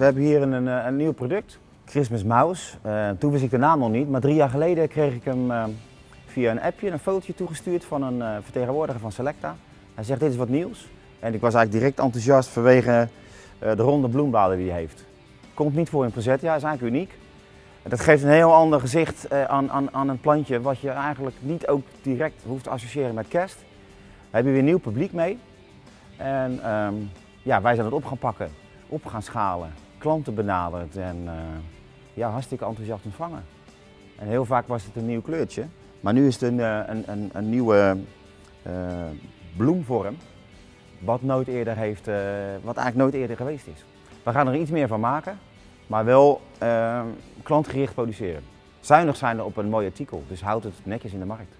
We hebben hier een, een, nieuw product, Christmas Mouse. Uh, toen wist ik de naam nog niet, maar drie jaar geleden kreeg ik hem uh, via een appje, een fotootje toegestuurd van een uh, vertegenwoordiger van Selecta. Hij zegt dit is wat nieuws. En ik was eigenlijk direct enthousiast vanwege de ronde bloembladen die hij heeft. Komt niet voor in Presetia, is eigenlijk uniek. Dat geeft een heel ander gezicht aan, aan, aan een plantje wat je eigenlijk niet ook direct hoeft te associëren met kerst. We hebben weer nieuw publiek mee. En um, ja, wij zijn het op gaan pakken, op gaan schalen, klanten benaderd en uh, ja, hartstikke enthousiast ontvangen. En heel vaak was het een nieuw kleurtje, maar nu is het een, een, een, een nieuwe uh, bloemvorm, wat, nooit eerder heeft, wat eigenlijk nooit eerder geweest is. We gaan er iets meer van maken, maar wel klantgericht produceren. Zuinig zijn op een mooi artikel, dus houd het netjes in de markt.